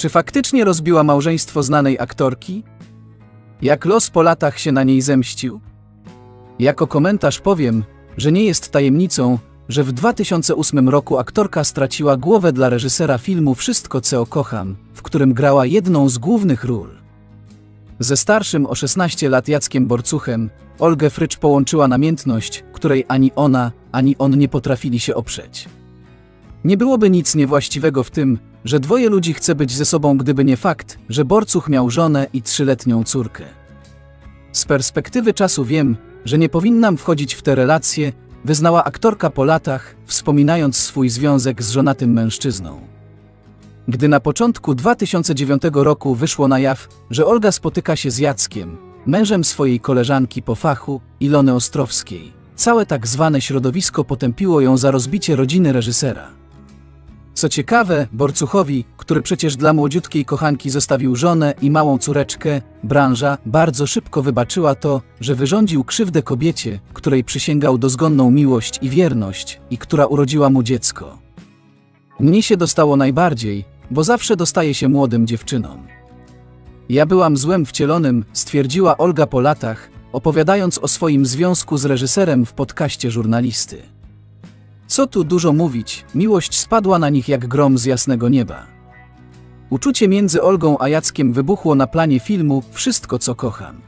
Czy faktycznie rozbiła małżeństwo znanej aktorki? Jak los po latach się na niej zemścił? Jako komentarz powiem, że nie jest tajemnicą, że w 2008 roku aktorka straciła głowę dla reżysera filmu Wszystko co kocham, w którym grała jedną z głównych ról. Ze starszym o 16 lat Jackiem Borcuchem, Olgę Frycz połączyła namiętność, której ani ona, ani on nie potrafili się oprzeć. Nie byłoby nic niewłaściwego w tym, że dwoje ludzi chce być ze sobą, gdyby nie fakt, że Borcuch miał żonę i trzyletnią córkę. Z perspektywy czasu wiem, że nie powinnam wchodzić w te relacje, wyznała aktorka po latach, wspominając swój związek z żonatym mężczyzną. Gdy na początku 2009 roku wyszło na jaw, że Olga spotyka się z Jackiem, mężem swojej koleżanki po fachu, Ilony Ostrowskiej, całe tak zwane środowisko potępiło ją za rozbicie rodziny reżysera. Co ciekawe, Borcuchowi, który przecież dla młodziutkiej kochanki zostawił żonę i małą córeczkę, branża bardzo szybko wybaczyła to, że wyrządził krzywdę kobiecie, której przysięgał dozgonną miłość i wierność i która urodziła mu dziecko. Mnie się dostało najbardziej, bo zawsze dostaje się młodym dziewczynom. Ja byłam złem wcielonym, stwierdziła Olga po latach, opowiadając o swoim związku z reżyserem w podcaście żurnalisty. Co tu dużo mówić, miłość spadła na nich jak grom z jasnego nieba. Uczucie między Olgą a Jackiem wybuchło na planie filmu Wszystko co kocham.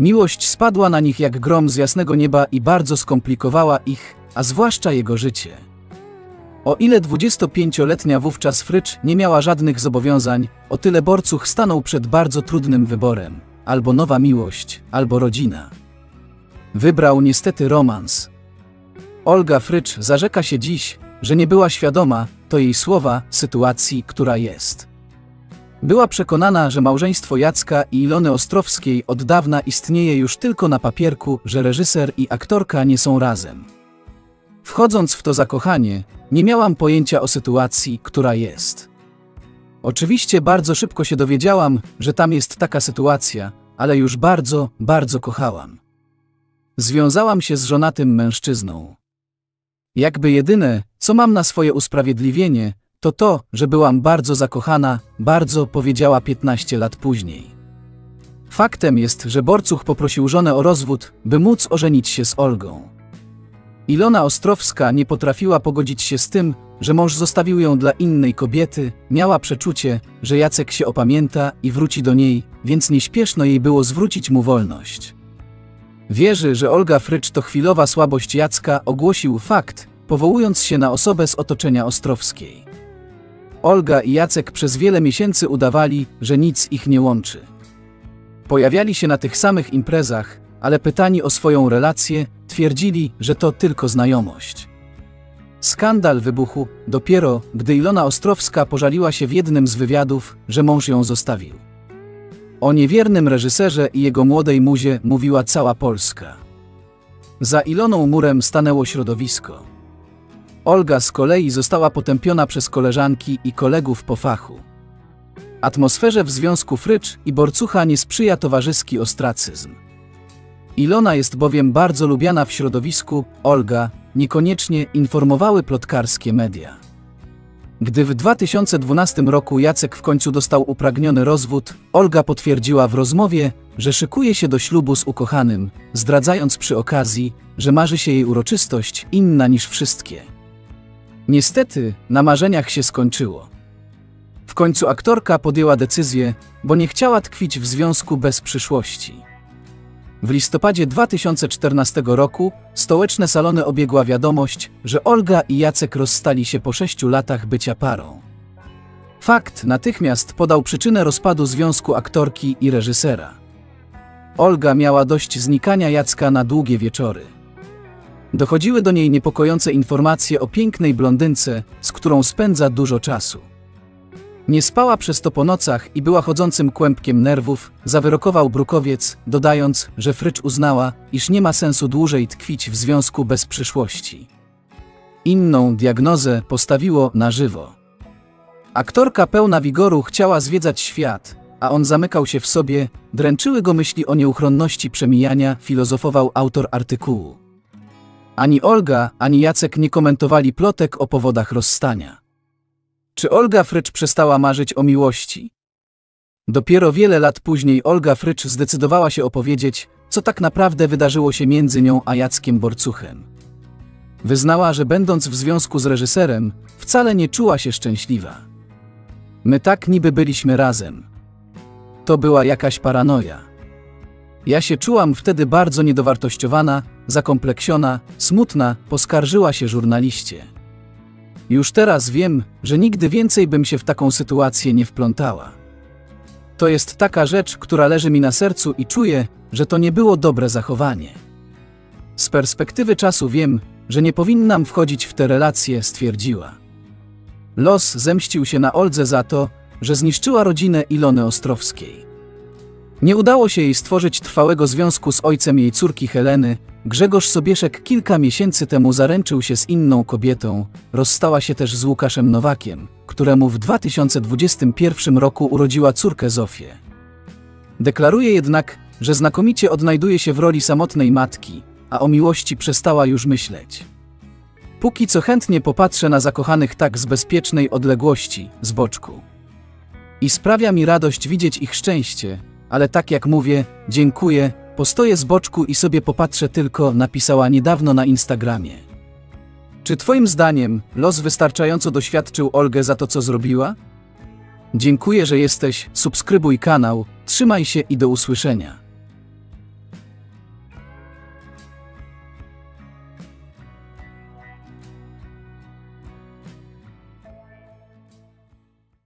Miłość spadła na nich jak grom z jasnego nieba i bardzo skomplikowała ich, a zwłaszcza jego życie. O ile 25-letnia wówczas Frycz nie miała żadnych zobowiązań, o tyle Borcuch stanął przed bardzo trudnym wyborem: albo nowa miłość, albo rodzina. Wybrał niestety romans. Olga Frycz zarzeka się dziś, że nie była świadoma, to jej słowa, sytuacji, która jest. Była przekonana, że małżeństwo Jacka i Ilony Ostrowskiej od dawna istnieje już tylko na papierku, że reżyser i aktorka nie są razem. Wchodząc w to zakochanie, nie miałam pojęcia o sytuacji, która jest. Oczywiście bardzo szybko się dowiedziałam, że tam jest taka sytuacja, ale już bardzo, bardzo kochałam. Związałam się z żonatym mężczyzną. Jakby jedyne, co mam na swoje usprawiedliwienie, to to, że byłam bardzo zakochana, bardzo powiedziała 15 lat później. Faktem jest, że Borcuch poprosił żonę o rozwód, by móc ożenić się z Olgą. Ilona Ostrowska nie potrafiła pogodzić się z tym, że mąż zostawił ją dla innej kobiety, miała przeczucie, że Jacek się opamięta i wróci do niej, więc nieśpieszno jej było zwrócić mu wolność. Wierzy, że Olga Frycz to chwilowa słabość Jacka, ogłosił fakt, powołując się na osobę z otoczenia Ostrowskiej. Olga i Jacek przez wiele miesięcy udawali, że nic ich nie łączy. Pojawiali się na tych samych imprezach, ale pytani o swoją relację, twierdzili, że to tylko znajomość. Skandal wybuchł dopiero, gdy Ilona Ostrowska pożaliła się w jednym z wywiadów, że mąż ją zostawił. O niewiernym reżyserze i jego młodej muzie mówiła cała Polska. Za Iloną murem stanęło środowisko. Olga z kolei została potępiona przez koleżanki i kolegów po fachu. Atmosferze w związku Frycz i Borcucha nie sprzyja towarzyski ostracyzm. Ilona jest bowiem bardzo lubiana w środowisku, Olga niekoniecznie informowały plotkarskie media. Gdy w 2012 roku Jacek w końcu dostał upragniony rozwód, Olga potwierdziła w rozmowie, że szykuje się do ślubu z ukochanym, zdradzając przy okazji, że marzy się jej uroczystość inna niż wszystkie. Niestety, na marzeniach się skończyło. W końcu aktorka podjęła decyzję, bo nie chciała tkwić w związku bez przyszłości. W listopadzie 2014 roku stołeczne salony obiegła wiadomość, że Olga i Jacek rozstali się po sześciu latach bycia parą. Fakt natychmiast podał przyczynę rozpadu związku aktorki i reżysera. Olga miała dość znikania Jacka na długie wieczory. Dochodziły do niej niepokojące informacje o pięknej blondynce, z którą spędza dużo czasu. Nie spała przez to po nocach i była chodzącym kłębkiem nerwów, zawyrokował Brukowiec, dodając, że Frycz uznała, iż nie ma sensu dłużej tkwić w związku bez przyszłości. Inną diagnozę postawiło na żywo. Aktorka pełna wigoru chciała zwiedzać świat, a on zamykał się w sobie, dręczyły go myśli o nieuchronności przemijania, filozofował autor artykułu. Ani Olga, ani Jacek nie komentowali plotek o powodach rozstania. Czy Olga Frycz przestała marzyć o miłości? Dopiero wiele lat później Olga Frycz zdecydowała się opowiedzieć, co tak naprawdę wydarzyło się między nią a Jackiem Borcuchem. Wyznała, że będąc w związku z reżyserem, wcale nie czuła się szczęśliwa. My tak niby byliśmy razem. To była jakaś paranoja. Ja się czułam wtedy bardzo niedowartościowana, zakompleksiona, smutna, poskarżyła się żurnaliście. Już teraz wiem, że nigdy więcej bym się w taką sytuację nie wplątała. To jest taka rzecz, która leży mi na sercu i czuję, że to nie było dobre zachowanie. Z perspektywy czasu wiem, że nie powinnam wchodzić w te relacje, stwierdziła. Los zemścił się na Oldze za to, że zniszczyła rodzinę Ilony Ostrowskiej. Nie udało się jej stworzyć trwałego związku z ojcem jej córki Heleny. Grzegorz Sobieszek kilka miesięcy temu zaręczył się z inną kobietą, rozstała się też z Łukaszem Nowakiem, któremu w 2021 roku urodziła córkę Zofię. Deklaruje jednak, że znakomicie odnajduje się w roli samotnej matki, a o miłości przestała już myśleć. Póki co chętnie popatrzę na zakochanych tak z bezpiecznej odległości, z boczku. I sprawia mi radość widzieć ich szczęście, ale tak jak mówię, dziękuję, postoję z boczku i sobie popatrzę tylko, napisała niedawno na Instagramie. Czy Twoim zdaniem los wystarczająco doświadczył Olgę za to, co zrobiła? Dziękuję, że jesteś, subskrybuj kanał, trzymaj się i do usłyszenia.